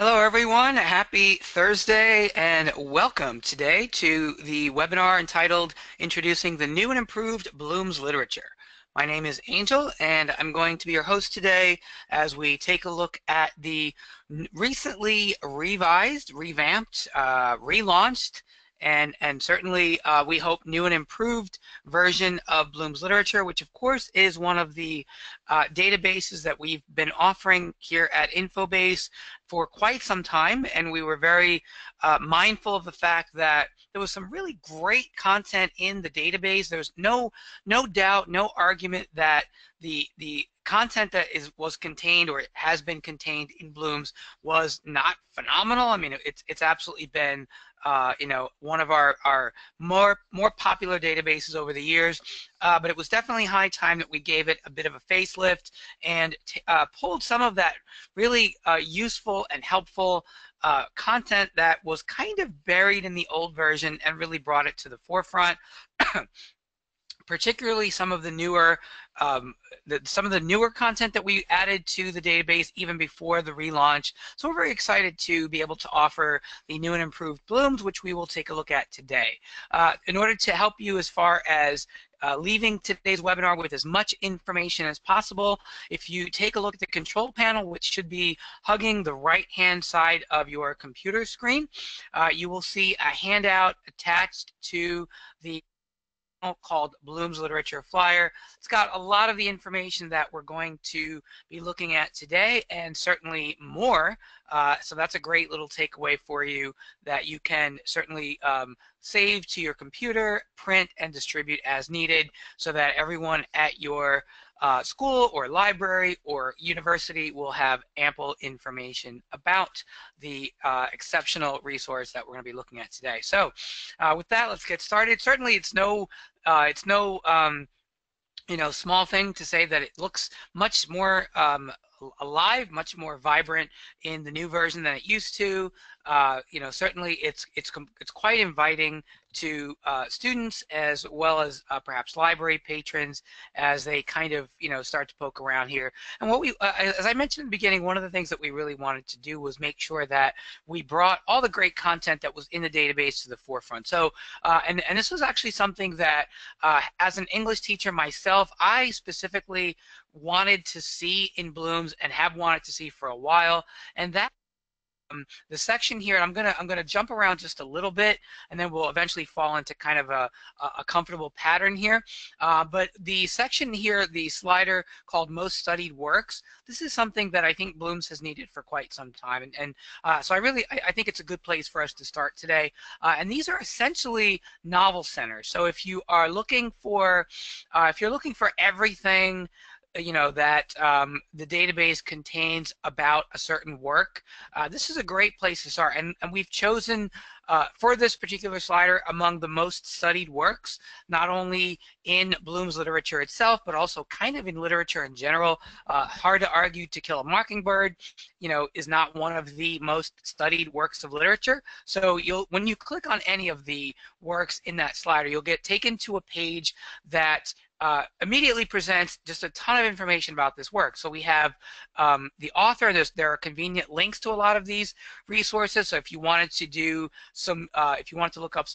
Hello, everyone. Happy Thursday and welcome today to the webinar entitled Introducing the New and Improved Bloom's Literature. My name is Angel and I'm going to be your host today as we take a look at the recently revised, revamped, uh, relaunched and and certainly uh, we hope new and improved version of Bloom's Literature, which of course is one of the uh, databases that we've been offering here at Infobase for quite some time, and we were very uh, mindful of the fact that there was some really great content in the database. There's no no doubt, no argument that the the content that is was contained or has been contained in Bloom's was not phenomenal. I mean, it's it's absolutely been uh, you know one of our our more more popular databases over the years. Uh, but it was definitely high time that we gave it a bit of a facelift and uh, pulled some of that really uh, useful and helpful uh, content that was kind of buried in the old version and really brought it to the forefront. particularly some of the newer um, the, some of the newer content that we added to the database even before the relaunch. So we're very excited to be able to offer the new and improved Blooms, which we will take a look at today. Uh, in order to help you as far as uh, leaving today's webinar with as much information as possible. If you take a look at the control panel, which should be hugging the right-hand side of your computer screen, uh, you will see a handout attached to the called Bloom's Literature Flyer. It's got a lot of the information that we're going to be looking at today and certainly more. Uh, so that's a great little takeaway for you that you can certainly um, save to your computer, print, and distribute as needed so that everyone at your uh, school or library or university will have ample information about the uh, exceptional resource that we're going to be looking at today. So uh, with that, let's get started. Certainly it's no, uh, it's no um, you know, small thing to say that it looks much more um, alive, much more vibrant in the new version than it used to. Uh, you know, certainly it's it's it's quite inviting to uh, students as well as uh, perhaps library patrons as they kind of you know start to poke around here. And what we, uh, as I mentioned in the beginning, one of the things that we really wanted to do was make sure that we brought all the great content that was in the database to the forefront. So, uh, and and this was actually something that, uh, as an English teacher myself, I specifically wanted to see in Blooms and have wanted to see for a while, and that um, the section here, I'm gonna I'm gonna jump around just a little bit, and then we'll eventually fall into kind of a, a comfortable pattern here. Uh, but the section here, the slider called Most Studied Works, this is something that I think Bloom's has needed for quite some time, and, and uh, so I really I, I, think it's a good place for us to start today. Uh, and these are essentially novel centers. So if you are looking for uh, if you're looking for everything you know that um, the database contains about a certain work, uh, this is a great place to start. And, and we've chosen uh, for this particular slider among the most studied works, not only in Bloom's literature itself, but also kind of in literature in general. Uh, hard to argue To Kill a Mockingbird, you know, is not one of the most studied works of literature. So you'll, when you click on any of the works in that slider, you'll get taken to a page that uh, immediately presents just a ton of information about this work. So we have um, the author, there's, there are convenient links to a lot of these resources. So if you wanted to do some, uh, if you want to look up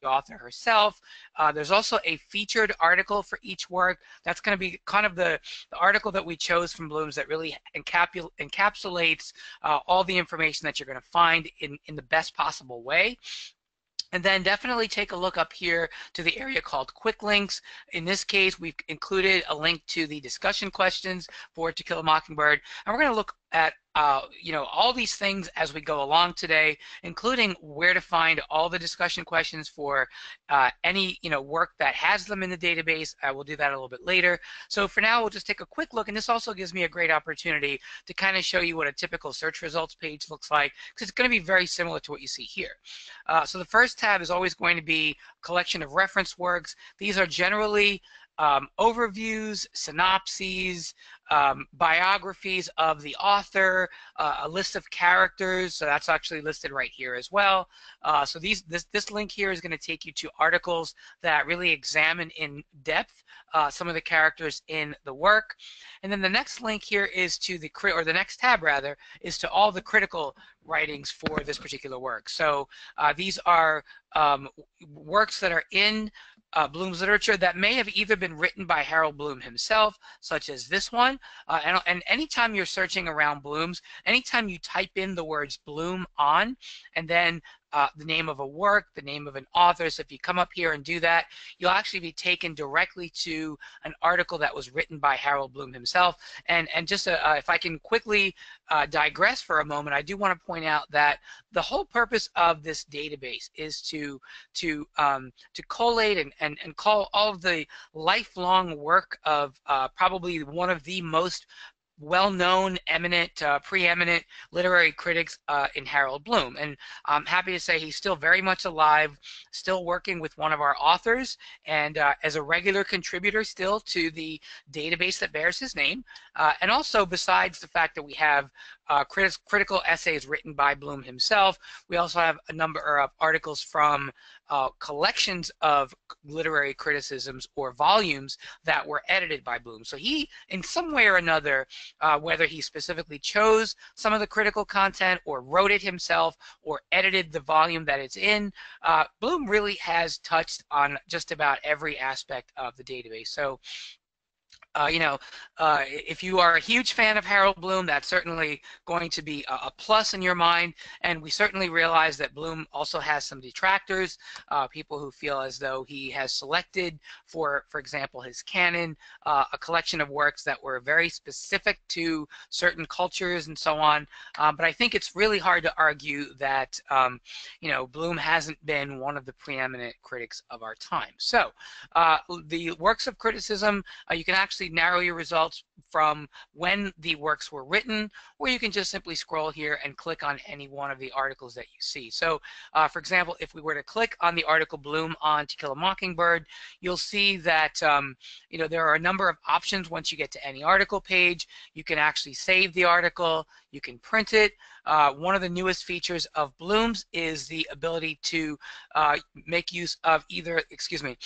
the author herself, uh, there's also a featured article for each work. That's going to be kind of the, the, article that we chose from Bloom's that really encapsulates uh, all the information that you're going to find in, in the best possible way. And then definitely take a look up here to the area called quick links. In this case, we've included a link to the discussion questions for To Kill a Mockingbird. And we're going to look at uh, you know all these things as we go along today, including where to find all the discussion questions for uh, any you know work that has them in the database. I will do that a little bit later. So for now, we'll just take a quick look, and this also gives me a great opportunity to kind of show you what a typical search results page looks like, because it's going to be very similar to what you see here. Uh, so the first tab is always going to be collection of reference works. These are generally um, overviews, synopses, um, biographies of the author, uh, a list of characters, so that's actually listed right here as well. Uh, so these this, this link here is going to take you to articles that really examine in depth uh, some of the characters in the work. And then the next link here is to the, crit or the next tab rather, is to all the critical writings for this particular work. So uh, these are um, works that are in uh, Bloom's literature that may have either been written by Harold Bloom himself, such as this one, uh, and, and anytime you're searching around Bloom's, anytime you type in the words Bloom on, and then uh, the name of a work, the name of an author. So if you come up here and do that, you'll actually be taken directly to an article that was written by Harold Bloom himself. And and just uh, uh if I can quickly uh, digress for a moment, I do want to point out that the whole purpose of this database is to to um, to collate and, and and call all of the lifelong work of uh, probably one of the most well-known, eminent, uh, preeminent literary critics uh, in Harold Bloom. And I'm happy to say he's still very much alive, still working with one of our authors, and uh, as a regular contributor still to the database that bears his name. Uh, and also, besides the fact that we have uh, crit critical essays written by Bloom himself, we also have a number of articles from uh, collections of literary criticisms or volumes that were edited by Bloom. So he, in some way or another, uh, whether he specifically chose some of the critical content or wrote it himself or edited the volume that it's in, uh, Bloom really has touched on just about every aspect of the database. So uh, you know, uh, if you are a huge fan of Harold Bloom, that's certainly going to be a, a, plus in your mind. And we certainly realize that Bloom also has some detractors, uh, people who feel as though he has selected, for for example, his canon, uh, a collection of works that were very specific to certain cultures and so on. Um, but I think it's really hard to argue that, um, you know, Bloom hasn't been one of the preeminent critics of our time. So uh, the works of criticism, uh, you can actually actually narrow your results from when the works were written, or you can just simply scroll here and click on any one of the articles that you see. So, uh, for example, if we were to click on the article Bloom on To Kill a Mockingbird, you'll see that um, you know there are a number of options once you get to any article page. You can actually save the article, you can print it. Uh, one of the newest features of Bloom's is the ability to uh, make use of either, excuse me,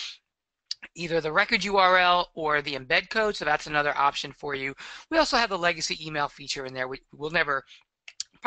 either the record URL or the embed code, so that's another option for you. We also have the legacy email feature in there. We will never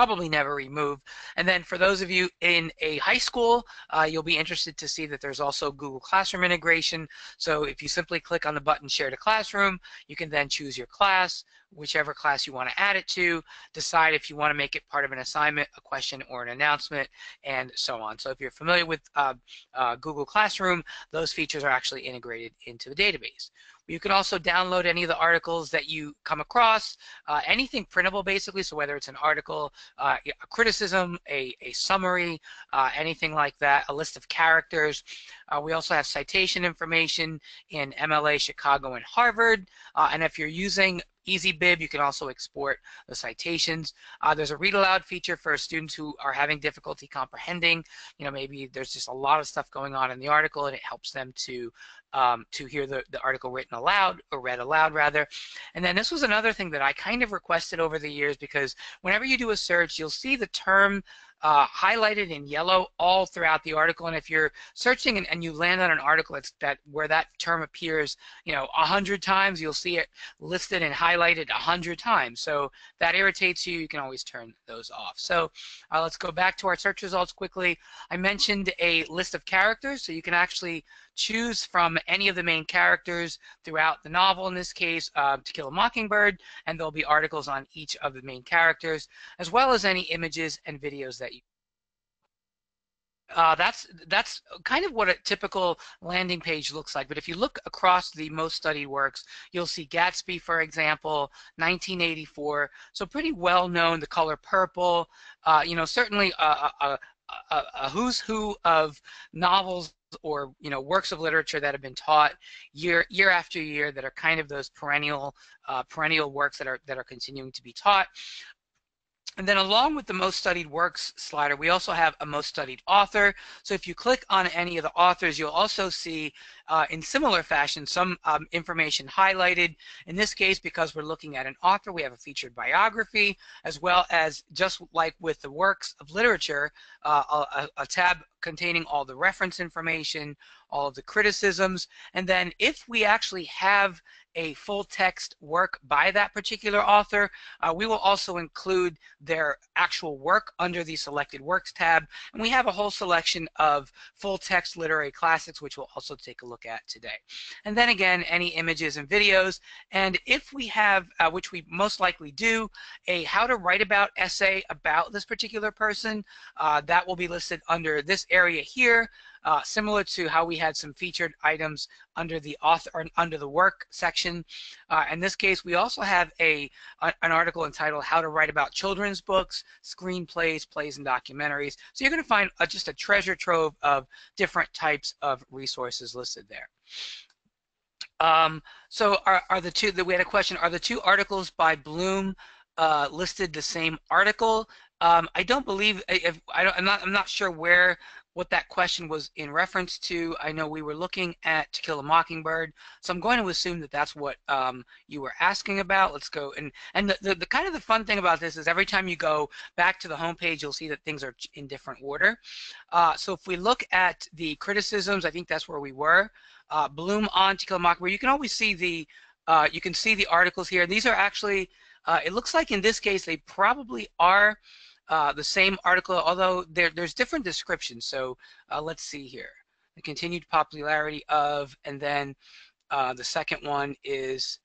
probably never remove. And then for those of you in a high school, uh, you'll be interested to see that there's also Google Classroom integration. So if you simply click on the button Share to Classroom, you can then choose your class, whichever class you want to add it to, decide if you want to make it part of an assignment, a question, or an announcement, and so on. So if you're familiar with uh, uh, Google Classroom, those features are actually integrated into the database. You can also download any of the articles that you come across, uh, anything printable basically, so whether it's an article, uh, a criticism, a, a summary, uh, anything like that, a list of characters. Uh, we also have citation information in MLA, Chicago, and Harvard. Uh, and if you're using EasyBib, you can also export the citations. Uh, there's a read aloud feature for students who are having difficulty comprehending. You know, maybe there's just a lot of stuff going on in the article and it helps them to um, to hear the, the article written aloud or read aloud rather. And then this was another thing that I kind of requested over the years because whenever you do a search, you'll see the term uh, highlighted in yellow all throughout the article. And if you're searching and, and you land on an article that where that term appears, you know, a hundred times, you'll see it listed and highlighted a hundred times. So that irritates you. You can always turn those off. So uh, let's go back to our search results quickly. I mentioned a list of characters, so you can actually choose from any of the main characters throughout the novel, in this case, uh, To Kill a Mockingbird, and there'll be articles on each of the main characters, as well as any images and videos that you uh, that's that's kind of what a typical landing page looks like. But if you look across the most studied works, you'll see Gatsby, for example, 1984. So pretty well known. The color purple. Uh, you know, certainly a, a, a, a, who's who of novels or you know works of literature that have been taught year year after year that are kind of those perennial uh, perennial works that are that are continuing to be taught. And then along with the most studied works slider, we also have a most studied author. So if you click on any of the authors, you'll also see uh, in similar fashion some um, information highlighted. In this case, because we're looking at an author, we have a featured biography, as well as just like with the works of literature, uh, a, a tab containing all the reference information, all of the criticisms, and then if we actually have a full text work by that particular author. Uh, we will also include their actual work under the selected works tab. And we have a whole selection of full text literary classics, which we'll also take a look at today. And then again, any images and videos. And if we have, uh, which we most likely do, a how to write about essay about this particular person, uh, that will be listed under this area here uh, similar to how we had some featured items under the author or under the work section. Uh, in this case, we also have a an article entitled "How to Write About Children's Books, Screenplays, Plays, and Documentaries." So you're going to find a, just a treasure trove of different types of resources listed there. Um, so are, are the two that we had a question? Are the two articles by Bloom uh, listed the same article? Um, I don't believe if I don't, I'm not I'm not sure where what that question was in reference to. I know we were looking at To Kill a Mockingbird, so I'm going to assume that that's what um, you were asking about. Let's go and and the, the, the, kind of the fun thing about this is every time you go back to the homepage, you'll see that things are in different order. Uh, so if we look at the criticisms, I think that's where we were. Uh, Bloom on To Kill a Mockingbird. You can always see the uh, you can see the articles here. These are actually. Uh, it looks like in this case they probably are uh, the same article, although there, there's different descriptions. So uh, let's see here. The continued popularity of, and then uh, the second one is,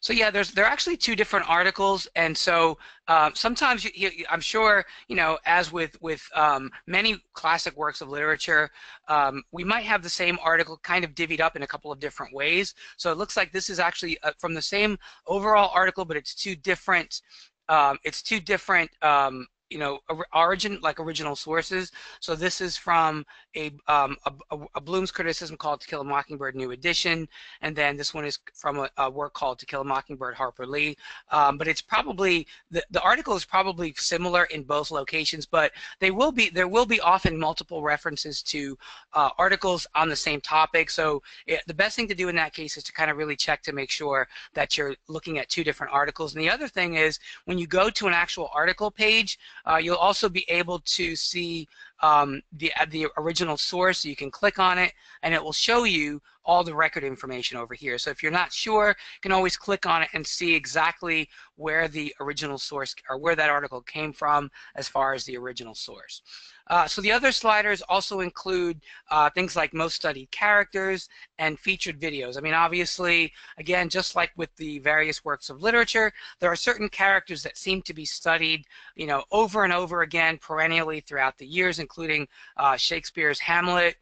so yeah, there's there are actually two different articles, and so uh, sometimes you, you, I'm sure you know, as with with um, many classic works of literature, um, we might have the same article kind of divvied up in a couple of different ways. So it looks like this is actually uh, from the same overall article, but it's two different um, it's two different um, you know origin like original sources. So this is from a, um, a, a, bloom's criticism called to kill a mockingbird new edition. And then this one is from a, a work called to kill a mockingbird harper lee. Um, but it's probably the, the article is probably similar in both locations but they will be there will be often multiple references to uh, articles on the same topic. So it, the best thing to do in that case is to kind of really check to make sure that you're looking at two different articles. And the other thing is when you go to an actual article page uh, you'll also be able to see um, the, uh, the original source. You can click on it and it will show you all the record information over here. So if you're not sure, you can always click on it and see exactly where the original source or where that article came from as far as the original source. Uh, so the other sliders also include uh, things like most studied characters and featured videos. I mean, obviously, again, just like with the various works of literature, there are certain characters that seem to be studied, you know, over and over again, perennially throughout the years, including uh, Shakespeare's Hamlet.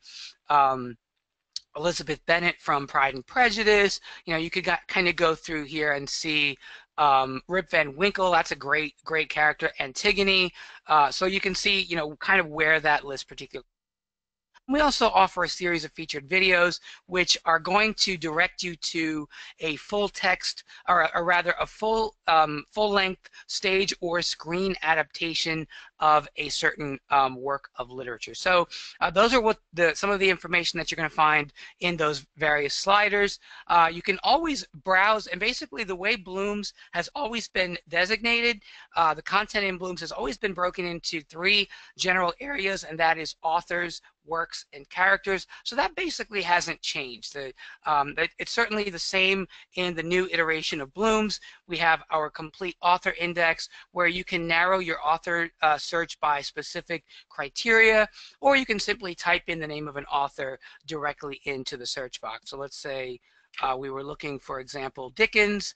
Um, Elizabeth Bennet from Pride and Prejudice. You know, you could got, kind of go through here and see um, Rip Van Winkle, that's a great, great character. Antigone. Uh, so you can see, you know, kind of where that list particularly we also offer a series of featured videos which are going to direct you to a full text, or, or rather a full um, full length stage or screen adaptation of a certain um, work of literature. So uh, those are what the some of the information that you're going to find in those various sliders. Uh, you can always browse, and basically the way Bloom's has always been designated, uh, the content in Bloom's has always been broken into three general areas, and that is authors, works and characters. So that basically hasn't changed. The, um, it's certainly the same in the new iteration of Bloom's. We have our complete author index where you can narrow your author uh, search by specific criteria, or you can simply type in the name of an author directly into the search box. So let's say uh, we were looking, for example, Dickens.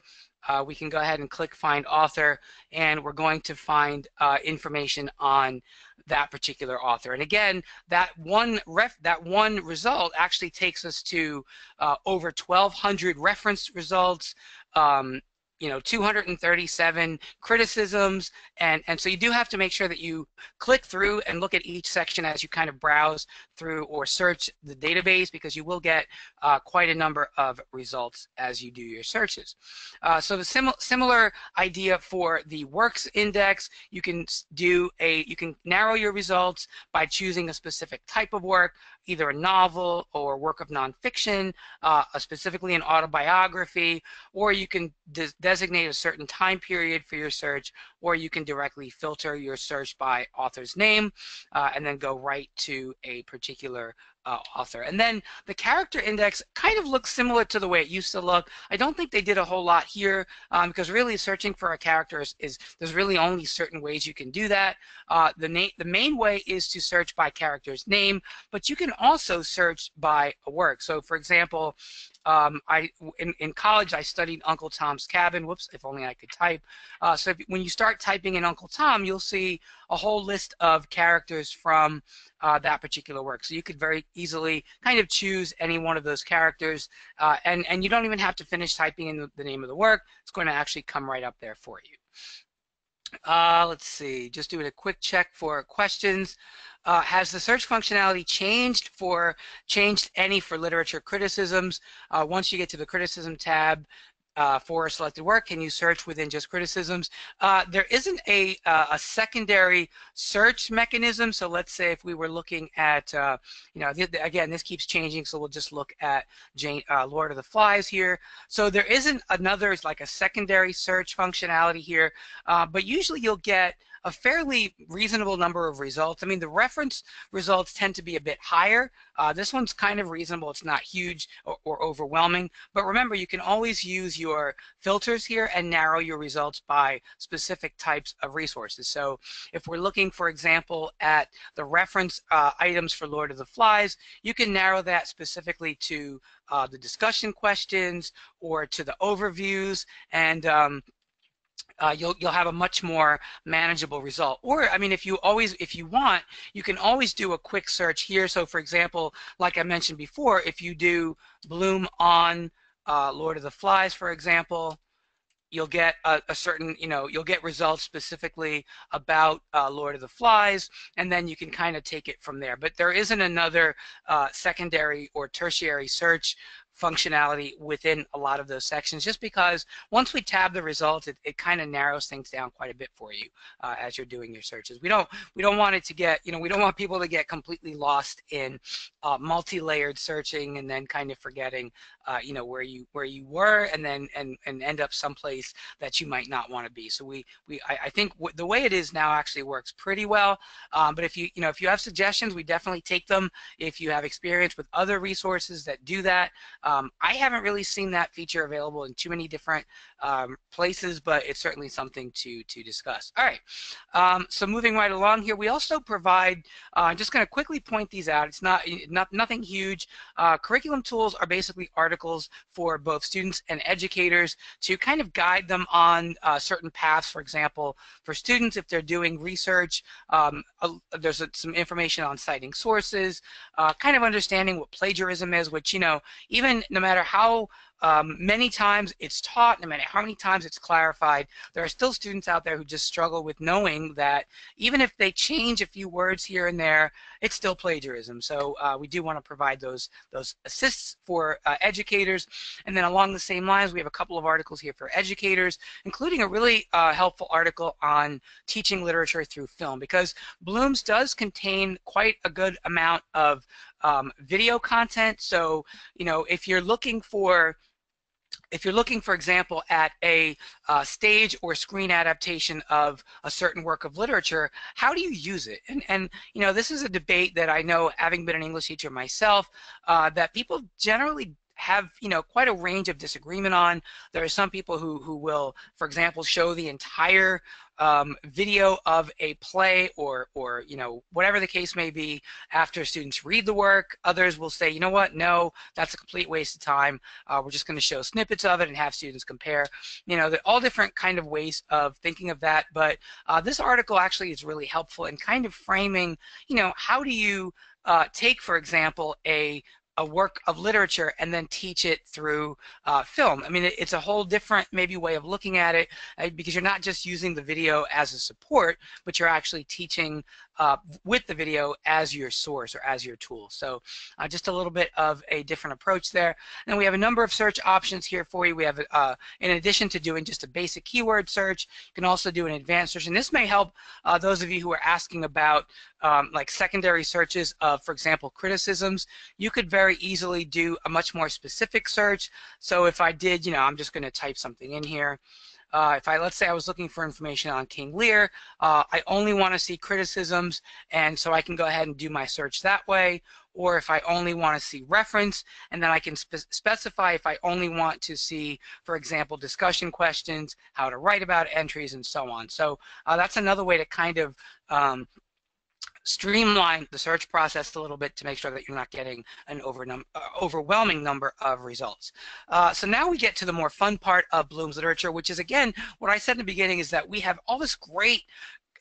Uh, we can go ahead and click find author and we're going to find uh, information on that particular author. And again, that one ref that one result actually takes us to uh, over 1,200 reference results, um, you know 237 criticisms and and so you do have to make sure that you click through and look at each section as you kind of browse through or search the database because you will get uh, quite a number of results as you do your searches. Uh, so the sim similar idea for the works index you can do a you can narrow your results by choosing a specific type of work either a novel or a work of nonfiction, uh, specifically an autobiography, or you can designate a certain time period for your search, or you can directly filter your search by author's name uh, and then go right to a particular uh, author. And then the character index kind of looks similar to the way it used to look. I don't think they did a whole lot here um, because really searching for a character is, is, there's really only certain ways you can do that. Uh, the, na- the main way is to search by character's name, but you can also search by a work. So for example, um, I in, in college I studied Uncle Tom's Cabin. Whoops! If only I could type. Uh, so if, when you start typing in Uncle Tom, you'll see a whole list of characters from uh, that particular work. So you could very easily kind of choose any one of those characters, uh, and and you don't even have to finish typing in the, the, name of the work. It's going to actually come right up there for you. Uh, let's see, just doing a quick check for questions. Uh, has the search functionality changed for changed any for literature criticisms? Uh, once you get to the criticism tab, uh, for a selected work? Can you search within just criticisms? Uh, there isn't a, uh, a secondary search mechanism. So let's say if we were looking at, uh, you know, th again, this keeps changing. So we'll just look at Jane, uh, Lord of the Flies here. So there isn't another, like a secondary search functionality here. Uh, but usually you'll get a fairly reasonable number of results. I mean, the reference results tend to be a bit higher. Uh, this one's kind of reasonable. It's not huge or, or, overwhelming. But remember, you can always use your filters here and narrow your results by specific types of resources. So if we're looking, for example, at the reference uh, items for Lord of the Flies, you can narrow that specifically to uh, the discussion questions or to the overviews and um, uh, you'll you'll have a much more manageable result. Or I mean, if you always if you want, you can always do a quick search here. So for example, like I mentioned before, if you do Bloom on uh, Lord of the Flies, for example, you'll get a, a, certain, you know, you'll get results specifically about uh, Lord of the Flies, and then you can kind of take it from there. But there isn't another uh, secondary or tertiary search functionality within a lot of those sections just because once we tab the results it, it kind of narrows things down quite a bit for you uh, as you're doing your searches. We don't we don't want it to get you know we don't want people to get completely lost in uh, multi-layered searching and then kind of forgetting uh, you know where you where you were and then and and end up someplace that you might not want to be. So we we I, I think the way it is now actually works pretty well um, but if you you know if you have suggestions we definitely take them. If you have experience with other resources that do that um, I haven't really seen that feature available in too many different um, places, but it's certainly something to, to discuss. All right, um, so moving right along here, we also provide, uh, I'm just going to quickly point these out. It's not, not nothing huge. Uh, curriculum tools are basically articles for both students and educators to kind of guide them on uh, certain paths. For example, for students, if they're doing research, um, there's some information on citing sources, uh, kind of understanding what plagiarism is, which, you know, even no matter how um, many times it's taught, no matter how many times it's clarified, there are still students out there who just struggle with knowing that even if they change a few words here and there, it's still plagiarism. So uh, we do want to provide those those assists for uh, educators. And then along the same lines, we have a couple of articles here for educators, including a really uh, helpful article on teaching literature through film, because Bloom's does contain quite a good amount of um, video content. So, you know, if you're looking for if you're looking, for example, at a uh, stage or screen adaptation of a certain work of literature, how do you use it? And, and you know, this is a debate that I know, having been an English teacher myself, uh, that people generally have you know quite a range of disagreement on. There are some people who who will, for example, show the entire um, video of a play or or you know whatever the case may be after students read the work. Others will say, you know what, no, that's a complete waste of time. Uh, we're just going to show snippets of it and have students compare. You know, all different kind of ways of thinking of that. But uh, this article actually is really helpful in kind of framing, you know, how do you uh, take, for example, a a work of literature and then teach it through uh, film. I mean, it, it's a whole different maybe way of looking at it uh, because you're not just using the video as a support, but you're actually teaching uh, with the video as your source or as your tool. So uh, just a little bit of a different approach there. And we have a number of search options here for you. We have, uh, in addition to doing just a basic keyword search, you can also do an advanced search. And this may help uh, those of you who are asking about um, like secondary searches of, for example, criticisms. You could very easily do a much more specific search. So if I did, you know, I'm just going to type something in here. Uh, if I, let's say I was looking for information on King Lear, uh, I only want to see criticisms, and so I can go ahead and do my search that way. Or if I only want to see reference, and then I can spe specify if I only want to see, for example, discussion questions, how to write about entries, and so on. So uh, that's another way to kind of um, streamline the search process a little bit to make sure that you're not getting an over num uh, overwhelming number of results. Uh, so now we get to the more fun part of Bloom's literature, which is again, what I said in the beginning is that we have all this great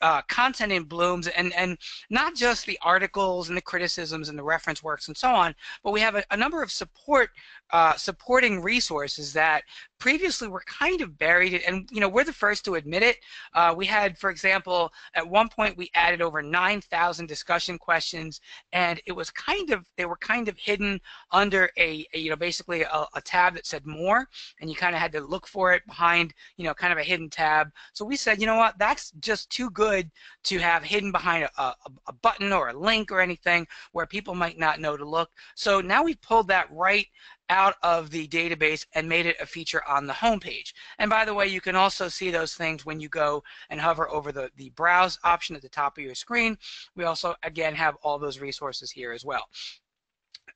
uh, content in Bloom's and, and not just the articles and the criticisms and the reference works and so on, but we have a, a number of support uh, supporting resources that previously were kind of buried and you know we're the first to admit it. Uh, we had for example at one point we added over 9,000 discussion questions and it was kind of they were kind of hidden under a, a you know basically a, a, tab that said more and you kind of had to look for it behind you know kind of a hidden tab. So we said you know what? That's just too good to have hidden behind a, a, a button or a link or anything where people might not know to look. So now we pulled that right out of the database and made it a feature on the homepage. And by the way, you can also see those things when you go and hover over the, the browse option at the top of your screen. We also, again, have all those resources here as well.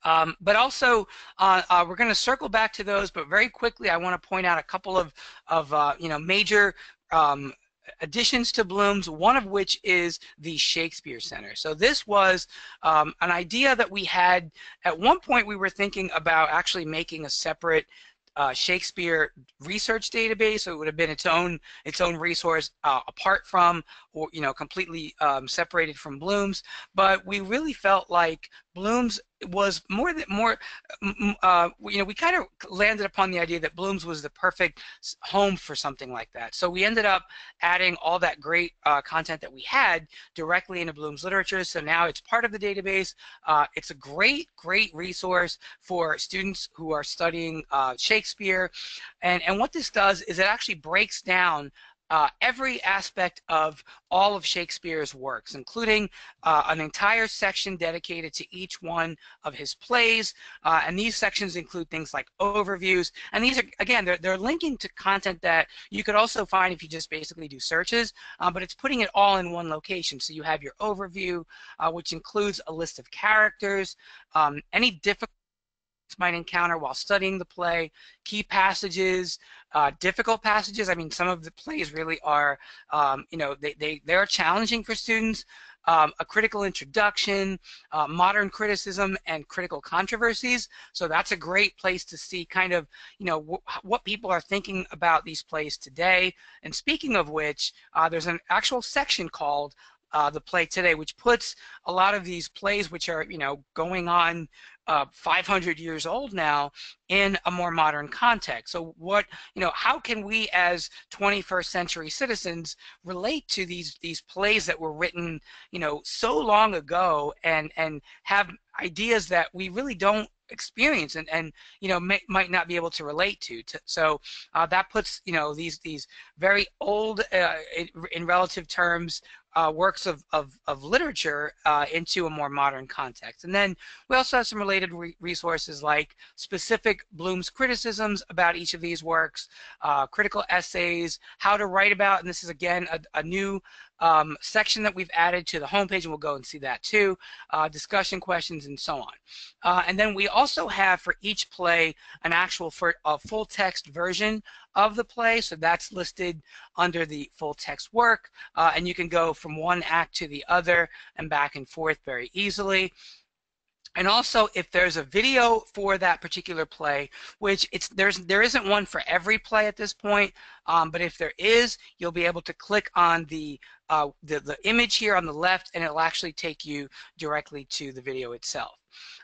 Um, but also, uh, uh, we're going to circle back to those, but very quickly, I want to point out a couple of, of uh, you know, major um, additions to Bloom's, one of which is the Shakespeare Center. So this was um, an idea that we had, at one point we were thinking about actually making a separate uh, Shakespeare research database. So it would have been its own its own resource uh, apart from or you know completely um, separated from Bloom's. But we really felt like Bloom's was more than more uh, you know we kind of landed upon the idea that Bloom's was the perfect home for something like that. So we ended up adding all that great uh, content that we had directly into Bloom's literature. So now it's part of the database. Uh, it's a great great resource for students who are studying uh, Shakespeare. And and what this does is it actually breaks down uh, every aspect of all of Shakespeare's works, including uh, an entire section dedicated to each one of his plays. Uh, and these sections include things like overviews. And these are, again, they're, they're linking to content that you could also find if you just basically do searches, uh, but it's putting it all in one location. So you have your overview, uh, which includes a list of characters, um, any difficult might encounter while studying the play, key passages, uh, difficult passages. I mean, some of the plays really are, um, you know, they, they, they're challenging for students. Um, a critical introduction, uh, modern criticism, and critical controversies. So that's a great place to see kind of, you know, what people are thinking about these plays today. And speaking of which, uh, there's an actual section called uh, the play today, which puts a lot of these plays, which are you know going on uh, 500 years old now, in a more modern context. So what you know, how can we as 21st century citizens relate to these these plays that were written you know so long ago and and have ideas that we really don't experience and, and you know may, might not be able to relate to, to so uh, that puts you know these these very old uh, in, in, relative terms uh, works of, of, of literature uh, into a more modern context. And then we also have some related re resources like specific Bloom's criticisms about each of these works, uh, critical essays, how to write about, and this is again a, a new um, section that we've added to the homepage, and we'll go and see that too, uh, discussion questions, and so on. Uh, and then we also have for each play an actual for, a full text version of the play, so that's listed under the full text work, uh, and you can go from one act to the other and back and forth very easily. And also, if there's a video for that particular play, which it's there's there isn't one for every play at this point, um, but if there is, you'll be able to click on the, uh, the the image here on the left, and it'll actually take you directly to the video itself.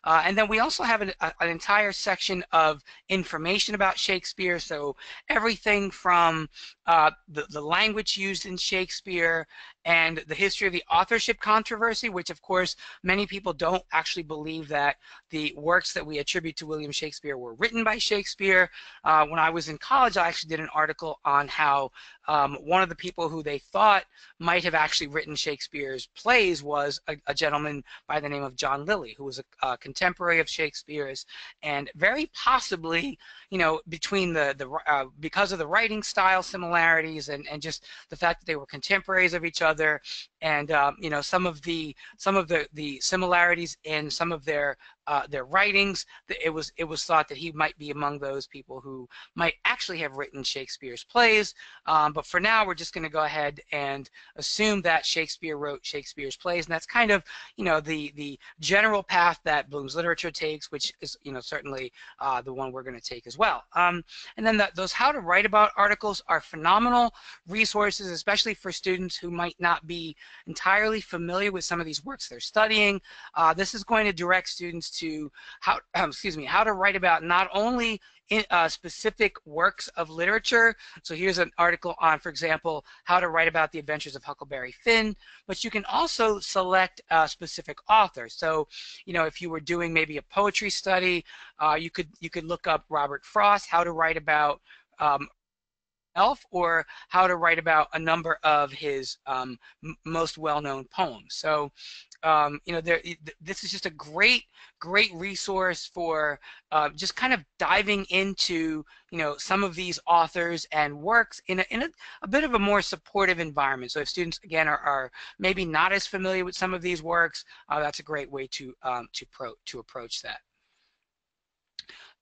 Uh, and then we also have an, a, an entire section of information about Shakespeare. So everything from uh, the, the language used in Shakespeare and the history of the authorship controversy, which of course many people don't actually believe that the works that we attribute to William Shakespeare were written by Shakespeare. Uh, when I was in college, I actually did an article on how um, one of the people who they thought might have actually written Shakespeare's plays was a, a gentleman by the name of John Lyly, who was a, a, contemporary of Shakespeare's, and very possibly, you know, between the the uh, because of the writing style similarities and and just the fact that they were contemporaries of each other, and um, you know some of the some of the the similarities in some of their uh, their writings. It was it was thought that he might be among those people who might actually have written Shakespeare's plays. Um, but for now, we're just going to go ahead and assume that Shakespeare wrote Shakespeare's plays, and that's kind of you know the the general path that Bloom's literature takes, which is you know certainly uh, the one we're going to take as well. Um, and then the, those how to write about articles are phenomenal resources, especially for students who might not be entirely familiar with some of these works they're studying. Uh, this is going to direct students to how, um, excuse me, how to write about not only in, uh, specific works of literature. So here's an article on, for example, how to write about the adventures of Huckleberry Finn, but you can also select a specific author. So, you know, if you were doing maybe a poetry study, uh, you could you could look up Robert Frost, how to write about um, Elf or how to write about a number of his um, most well-known poems. So, um, you know, there, this is just a great, great resource for uh, just kind of diving into, you know, some of these authors and works in a, in a, a bit of a more supportive environment. So if students, again, are, are maybe not as familiar with some of these works, uh, that's a great way to, um, to, pro to approach that.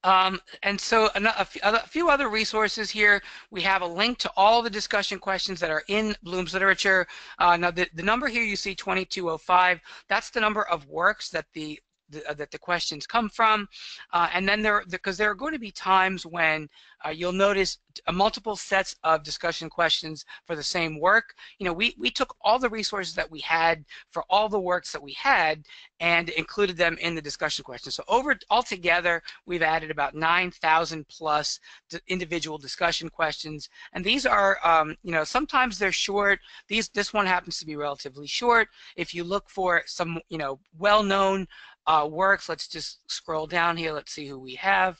Um, and so a, a, few other resources here. We have a link to all the discussion questions that are in Bloom's literature. Uh, now the, the number here you see 2205, that's the number of works that the the, uh, that the questions come from. Uh, and then there, because there are going to be times when uh, you'll notice multiple sets of discussion questions for the same work. You know, we, we took all the resources that we had for all the works that we had and included them in the discussion questions. So over altogether, we've added about 9,000 plus individual discussion questions. And these are, um, you know, sometimes they're short. These, this one happens to be relatively short. If you look for some, you know, well-known uh, works. Let's just scroll down here. Let's see who we have.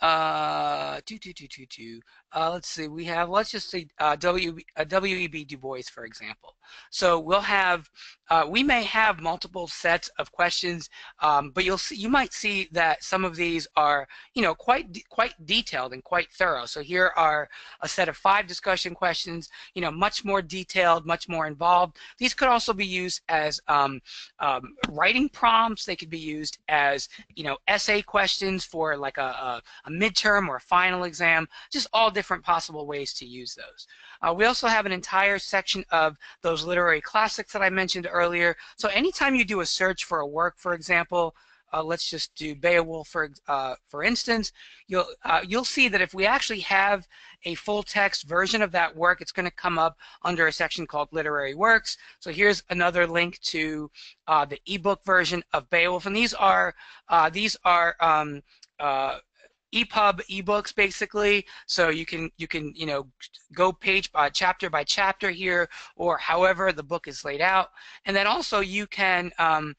Uh, two, two, two, two, two. Uh, let's see, we have, let's just say uh, w, uh, W.E.B. Du Bois, for example. So we'll have, uh, we may have multiple sets of questions, um, but you'll see, you might see that some of these are, you know, quite quite detailed and quite thorough. So here are a set of five discussion questions, you know, much more detailed, much more involved. These could also be used as um, um, writing prompts. They could be used as, you know, essay questions for like a, a, a midterm or a final exam, just all different different possible ways to use those. Uh, we also have an entire section of those literary classics that I mentioned earlier. So anytime you do a search for a work, for example, uh, let's just do Beowulf for uh, for instance, you'll uh, you'll see that if we actually have a full text version of that work, it's going to come up under a section called Literary Works. So here's another link to uh, the ebook version of Beowulf, and these are uh, these are um, uh, EPUB ebooks basically. So you can you can you know go page by chapter by chapter here, or however the book is laid out, and then also you can. Um,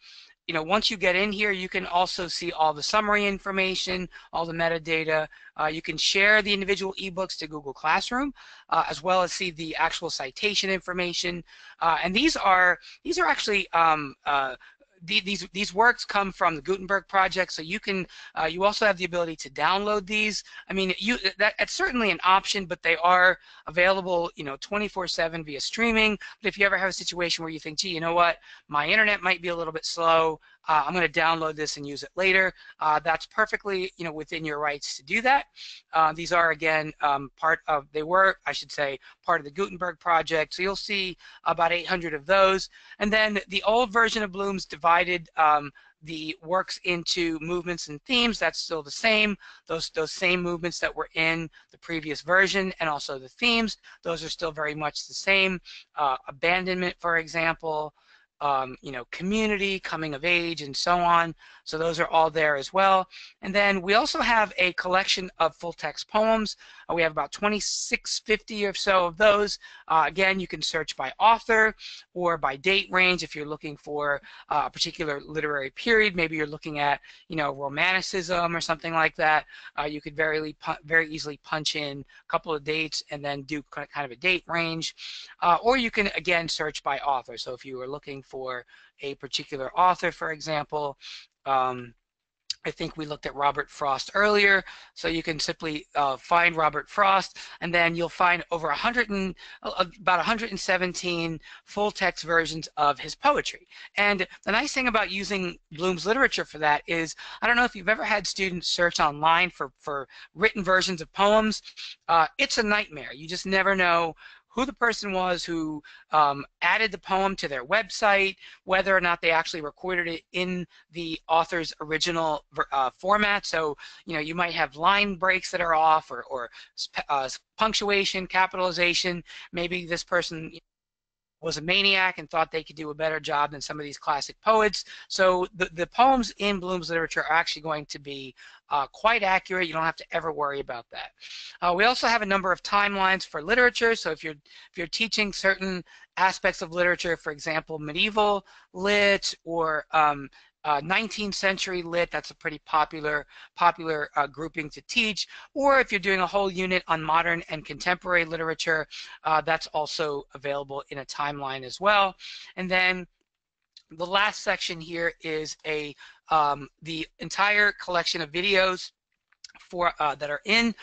you know, once you get in here, you can also see all the summary information, all the metadata. Uh, you can share the individual ebooks to Google Classroom, uh, as well as see the actual citation information. Uh, and these are these are actually um, these these works come from the Gutenberg project, so you can uh, you also have the ability to download these. I mean, you that, that's certainly an option, but they are available, you know, 24/7 via streaming. But if you ever have a situation where you think, gee, you know what, my internet might be a little bit slow, uh, I'm going to download this and use it later. Uh, that's perfectly, you know, within your rights to do that. Uh, these are again um, part of, they were, I should say, part of the Gutenberg project. So you'll see about 800 of those. And then the old version of Bloom's divided um, the works into movements and themes. That's still the same. Those those same movements that were in the previous version, and also the themes. Those are still very much the same. Uh, abandonment, for example. Um, you know, community, coming of age, and so on. So those are all there as well. And then we also have a collection of full text poems. Uh, we have about 2650 or so of those. Uh, again, you can search by author or by date range if you're looking for uh, a particular literary period. Maybe you're looking at, you know, romanticism or something like that. Uh, you could very, very easily punch in a couple of dates and then do kind of a date range. Uh, or you can, again, search by author. So if you were looking for a particular author, for example. Um, I think we looked at Robert Frost earlier, so you can simply uh, find Robert Frost, and then you'll find over 100 and, uh, about 117 full text versions of his poetry. And the nice thing about using Bloom's literature for that is, I don't know if you've ever had students search online for, for written versions of poems. Uh, it's a nightmare. You just never know who the person was who um, added the poem to their website, whether or not they actually recorded it in the author's original uh, format. So, you know, you might have line breaks that are off or, or uh, punctuation, capitalization. Maybe this person was a maniac and thought they could do a better job than some of these classic poets. So the, the poems in Bloom's literature are actually going to be uh, quite accurate. You don't have to ever worry about that. Uh, we also have a number of timelines for literature. So if you're if you're teaching certain aspects of literature, for example, medieval lit or um, uh, 19th century lit, that's a pretty popular popular uh, grouping to teach. Or if you're doing a whole unit on modern and contemporary literature, uh, that's also available in a timeline as well. And then the last section here is a um, the entire collection of videos for uh, that are in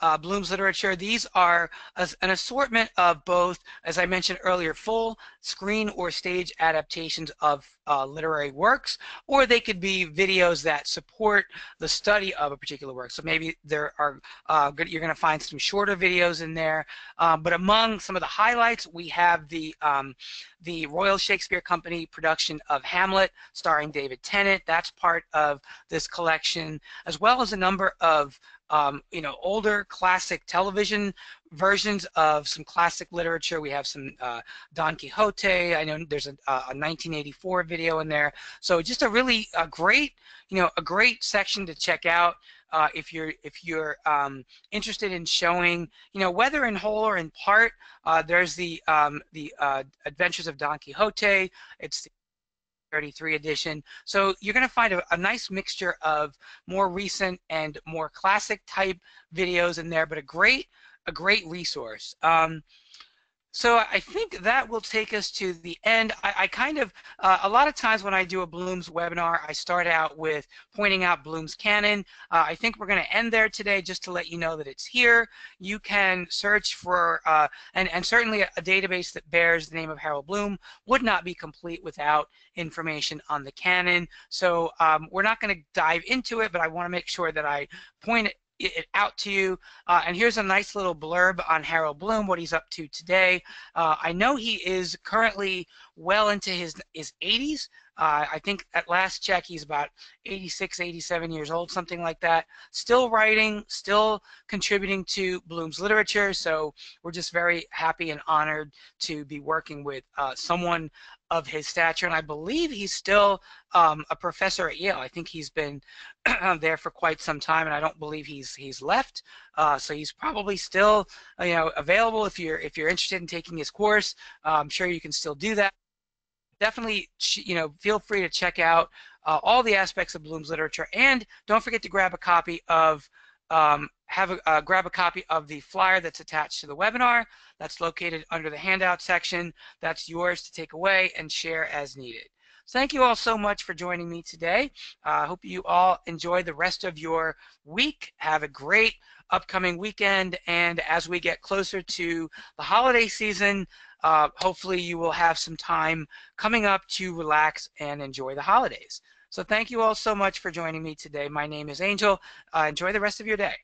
uh, Bloom's literature. These are a, an assortment of both, as I mentioned earlier, full screen or stage adaptations of uh, literary works, or they could be videos that support the study of a particular work. So maybe there are uh, you're going to find some shorter videos in there. Um, but among some of the highlights, we have the um, the Royal Shakespeare Company production of Hamlet, starring David Tennant. That's part of this collection, as well as a number of um, you know, older classic television versions of some classic literature. We have some uh, Don Quixote. I know there's a, a, 1984 video in there. So just a really a great, you know, a great section to check out. Uh, if you're if you're um, interested in showing, you know, whether in whole or in part, uh, there's the um, the uh, Adventures of Don Quixote. It's 33 edition. So you're going to find a, a, nice mixture of more recent and more classic type videos in there, but a great a great resource. Um, so I think that will take us to the end. I, I kind of, uh, a lot of times when I do a Bloom's webinar, I start out with pointing out Bloom's canon. Uh, I think we're going to end there today just to let you know that it's here. You can search for, uh, and, and certainly a, a, database that bears the name of Harold Bloom would not be complete without information on the canon. So um, we're not going to dive into it, but I want to make sure that I point it out to you. Uh, and here's a nice little blurb on Harold Bloom, what he's up to today. Uh, I know he is currently well into his, his 80s. Uh, I think at last check he's about 86, 87 years old, something like that. Still writing, still contributing to Bloom's literature. So we're just very happy and honored to be working with uh, someone of his stature, and I believe he's still um, a professor at Yale. I think he's been there for quite some time, and I don't believe he's he's left. Uh, so he's probably still, uh, you know, available if you're if you're interested in taking his course. Uh, I'm sure you can still do that. Definitely, you know, feel free to check out uh, all the aspects of Bloom's literature, and don't forget to grab a copy of um, have a, uh, grab a copy of the flyer that's attached to the webinar. That's located under the handout section. That's yours to take away and share as needed. Thank you all so much for joining me today. I uh, hope you all enjoy the rest of your week. Have a great upcoming weekend. And as we get closer to the holiday season, uh, hopefully you will have some time coming up to relax and enjoy the holidays. So thank you all so much for joining me today. My name is Angel. Uh, enjoy the rest of your day.